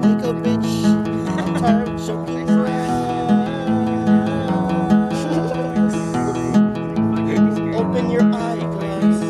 Bitch. I'm tired, so. Open your eyeglass.